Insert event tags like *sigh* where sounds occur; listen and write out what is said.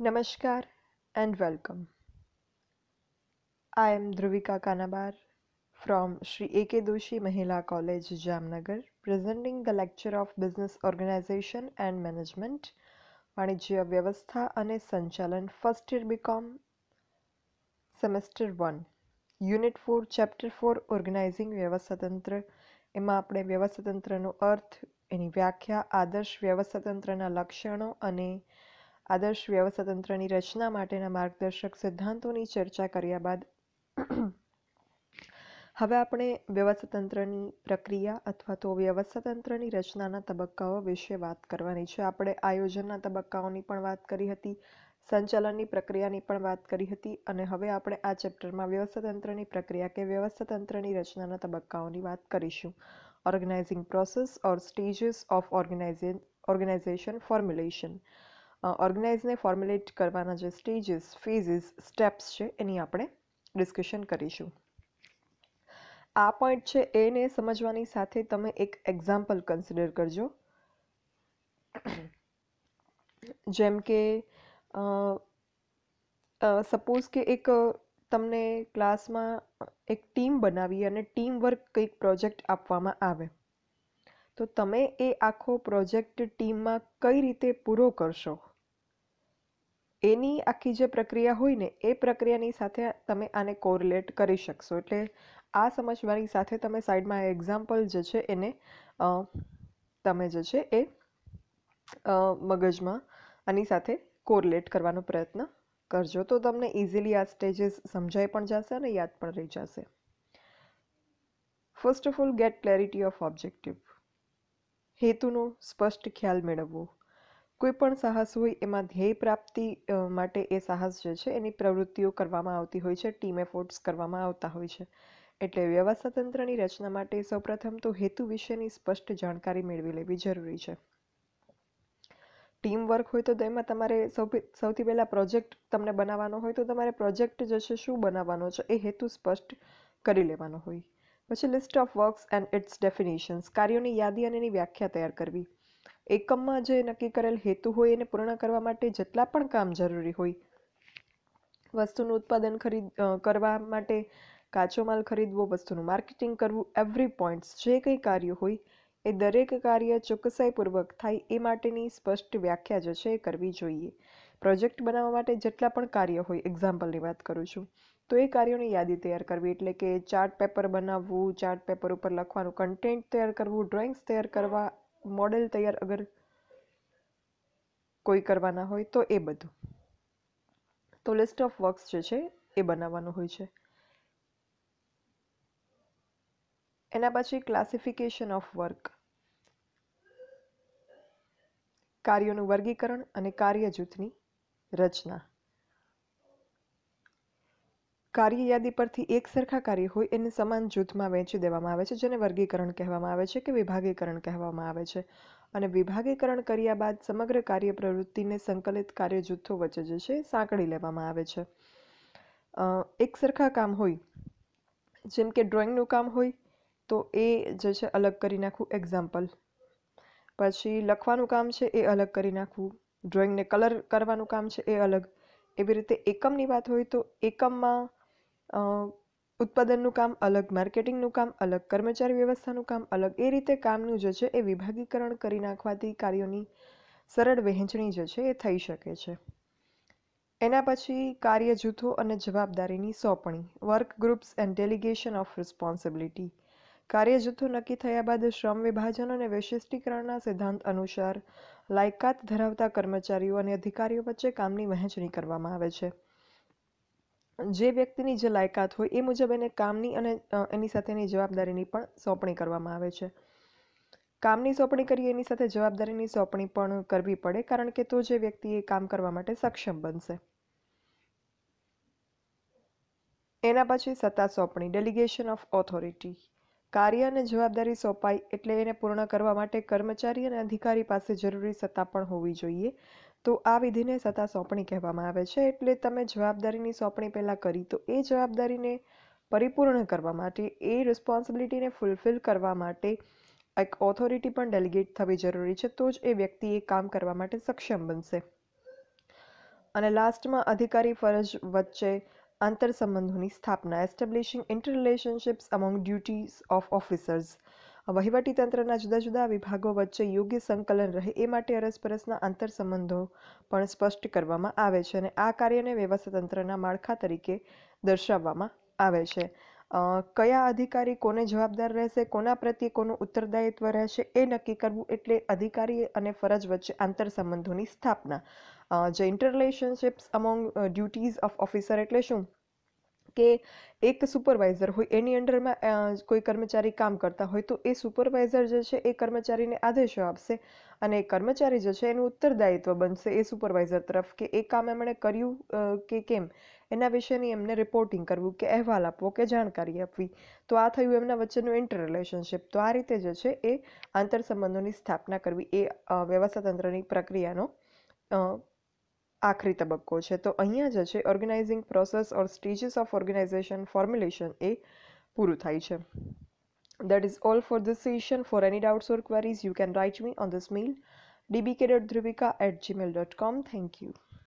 Namaskar and welcome. I am Dhruvika Kanabar from Sri A.K. Doshi Mahila College, Jamnagar, presenting the lecture of Business Organization and Management, વાણિજ્ય વ્યવસ્થા અને સંચાલન first year BCom semester one unit four chapter four organizing વ્યવસ્થાતંત્ર એમાં આપણે વ્યવસ્થાતંત્રનો અર્થ એની વ્યાખ્યા આદર્શ વ્યવસ્થાતંત્રના લક્ષણો અને આદર્શ વ્યવસ્થાતંત્રની રચના માટેના માર્ગદર્શક સિદ્ધાંતોની ચર્ચા કર્યા બાદ *clears throat* હવે આપણે વ્યવસ્થાતંત્રની પ્રક્રિયા અથવા તો વ્યવસ્થાતંત્રની રચનાના તબક્કાઓ વિશે વાત કરવાની છે. આપણે આયોજનના તબક્કાઓની પણ વાત કરી હતી, સંચાલનની પ્રક્રિયાની પણ વાત કરી હતી અને હવે આપણે આ ચેપ્ટરમાં વ્યવસ્થાતંત્રની પ્રક્રિયા કે વ્યવસ્થાતંત્રની રચનાના તબક્કાઓની વાત કરીશું. Organizing process or stages of organization formulation. ઓર્ગેનાઇઝને formulate કરવાના જે સ્ટેજીસ ફેઝિસ સ્ટેપ્સ છે, એની આપણે ડિસ્કશન કરીશું. આ પોઈન્ટ છે એને સમજવાની સાથે તમે એક એક્ઝામ્પલ કન્સિડર કરજો. જેમ કે સપોઝ કે એક તમને ક્લાસમાં એક ટીમ બનાવી અને ટીમ વર્ક કંઈક પ્રોજેક્ટ આપવામાં આવે. તો તમે એ આખો પ્રોજેક્ટ ટીમમાં કઈ રીતે પૂરો કરશો? એની આખી જે પ્રક્રિયા હોય ને, એ પ્રક્રિયાની સાથે તમે આને કોરિલેટ કરી શકશો. એટલે આ સમજવાની સાથે તમે સાઈડમાં એક્ઝામ્પલ જે છે એને તમે જે છે એ મગજમાં આની સાથે કોરિલેટ કરવાનો પ્રયત્ન કરજો. તો તમને ઇઝીલી આ સ્ટેજીસ સમજાઈ પણ જશે અને યાદ પણ રહી જશે. First of all get clarity of objective હેતુનો સ્પષ્ટ ખ્યાલ મેળવવો. કોઈ પણ સાહસ હોય, એમાં ધ્યેય પ્રાપ્તિ માટે એ સાહસ જે છે, એની પ્રવૃત્તિઓ કરવામાં આવતી હોય છે, ટીમ એફોર્ટ્સ કરવામાં આવતા હોય છે. એટલે વ્યવસ્થાતંત્રની રચના માટે સૌપ્રથમ તો હેતુ વિશેની સ્પષ્ટ જાણકારી મેળવી લેવી જરૂરી છે. ટીમ વર્ક હોય તો એમાં તમારે સૌથી પહેલાં પ્રોજેક્ટ તમને બનાવવાનો હોય તો તમારે પ્રોજેક્ટ જે છે, શું બનાવવાનો છે, એ હેતુ સ્પષ્ટ કરી લેવાનો હોય. પછી list of works and its definitions, કાર્યોની યાદી અને એની વ્યાખ્યા તૈયાર કરવી. એકમમાં જે નક્કી કરેલ હેતુ હોય એને પૂર્ણ કરવા માટે જેટલા પણ કામ જરૂરી હોય. વસ્તુનું ઉત્પાદન ખરીદ કરવા માટે કાચો માલ ખરીદવો, વસ્તુનું માર્કેટિંગ કરવું એવરી પોઈન્ટ્સ જે કંઈ કાર્ય હોય, એ દરેક કાર્ય ચોકસાઈપૂર્વક થાય એ માટેની સ્પષ્ટ વ્યાખ્યા જે છે એ કરવી જોઈએ. પ્રોજેક્ટ બનાવવા માટે જેટલા પણ કાર્ય હોય એક્ઝામ્પલની વાત કરું છું, તો એ કાર્યોની યાદી તૈયાર કરવી, એટલે કે ચાર્ટ પેપર બનાવવું ચાર્ટ પેપર ઉપર લખવાનું કન્ટેન્ટ તૈયાર કરવું ડ્રોઈંગ્સ તૈયાર કરવા મોડેલ તૈયાર અગર કોઈ કરવાના હોય તો એ બધું. તો લિસ્ટ ઓફ વર્ક્સ જે છે એ બનાવવાનું હોય છે. એના પછી ક્લાસિફિકેશન ઓફ વર્ક કાર્યોનું વર્ગીકરણ અને કાર્ય જૂથની રચના. કાર્ય યાદી પરથી એક સરખા કાર્ય હોય એને સમાન જૂથમાં વહેંચી દેવામાં આવે છે, જેને વર્ગીકરણ કહેવામાં આવે છે કે વિભાગીકરણ કહેવામાં આવે છે. અને વિભાગીકરણ કર્યા બાદ સમગ્ર કાર્ય પ્રવૃત્તિને સંકલિત કાર્ય જૂથો વચ્ચે જે છે, સાંકળી લેવામાં આવે છે. એક સરખા કામ હોય, જેમ કે ડ્રોઈંગનું કામ હોય, તો એ જે છે, અલગ કરી નાખવું, એક્ઝામ્પલ. પછી લખવાનું કામ છે, એ અલગ કરી નાખવું. ડ્રોઈંગને કલર કરવાનું કામ છે, એ અલગ. એવી રીતે એકમની વાત હોય તો એકમમાં ઉત્પાદનનું કામ અલગ, માર્કેટિંગનું કામ અલગ, કર્મચારી વ્યવસ્થાનું કામ અલગ, એ રીતે કામનું જે છે એ વિભાગીકરણ કરી નાખવાથી કાર્યોની સરળ વહેંચણી જે છે એ થઈ શકે છે. એના પછી કાર્ય જૂથો અને જવાબદારીની સોંપણી, work groups and delegation of responsibility. કાર્ય જૂથો નક્કી થયા બાદ શ્રમ વિભાજન અને વૈશિષ્ટીકરણના સિદ્ધાંત અનુસાર લાયકાત ધરાવતા કર્મચારીઓ અને અધિકારીઓ વચ્ચે કામની વહેંચણી કરવામાં આવે છે. જે વ્યક્તિની જે લાયકાત હોય એ મુજબ એને કામની અને એની સાથેની જવાબદારીની પણ સોંપણી કરવામાં આવે છે. કામની સોંપણી કરીએ એની સાથે જવાબદારીની સોંપણી પણ કરવી પડે, કારણ કે તો જે વ્યક્તિ એ કામ કરવા માટે સક્ષમ બનશે. એના પછી સત્તા સોંપણી ડેલિગેશન ઓફ ઓથોરિટી કાર્ય અને જવાબદારી સોંપાય એટલે એને પૂર્ણ કરવા માટે કર્મચારી અને અધિકારી પાસે જરૂરી સત્તા પણ હોવી જોઈએ. તો આ વિધિને સત્તા સોંપણી કહેવામાં આવે છે એટલે તમે જવાબદારીની સોંપણી પહેલાં કરી. તો એ જવાબદારીને પરિપૂર્ણ કરવા માટે, એ રિસ્પોન્સિબિલિટીને ફૂલફિલ કરવા માટે એક ઓથોરિટી પણ ડેલિગેટ થવી જરૂરી છે. તો જ એ વ્યક્તિ એ કામ કરવા માટે સક્ષમ બનશે. અને લાસ્ટમાં અધિકારી ફરજ વચ્ચે આંતરસંબંધોની સ્થાપના establishing interrelationships among duties of officers વહીવટીતંત્રના જુદા જુદા વિભાગો વચ્ચે યોગ્ય સંકલન રહે એ માટે અરસપરસના આંતરસંબંધો પણ સ્પષ્ટ કરવામાં આવે છે અને આ કાર્યને વ્યવસ્થાતંત્રના માળખા તરીકે દર્શાવવામાં આવે છે. કયા અધિકારી કોને જવાબદાર રહેશે, કોના પ્રત્યે કોનું ઉત્તરદાયિત્વ રહેશે એ નક્કી કરવું એટલે અધિકારી અને ફરજ વચ્ચે આંતરસંબંધોની સ્થાપના. જે interrelationships among duties of officer એટલે શું? કે એક સુપરવાઇઝર હોય, એની અંડરમાં કોઈ કર્મચારી કામ કરતા હોય, તો એ સુપરવાઇઝર જે છે, એ કર્મચારીને આદેશો આપશે અને એ કર્મચારી જે છે, એનું ઉત્તરદાયિત્વ બનશે એ સુપરવાઇઝર તરફ કે એ કામ એમણે કર્યું કે કેમ? એના વિશેની એમને રિપોર્ટિંગ કરવું કે અહેવાલ આપવો કે જાણકારી આપવી. તો આ થયું એમના વચ્ચેનું ઇન્ટર રિલેશનશિપ તો આ રીતે જે છે, એ આંતરસંબંધોની સ્થાપના કરવી, એ વ્યવસ્થાતંત્રની પ્રક્રિયાનો આખરી તબક્કો છે તો અહીંયા જે છે organizing process or stages of organization formulation એ પૂરું થાય છે that is all for this session for any doubts or queries you can write me on this mail dbk.dhruvika at gmail.com thank you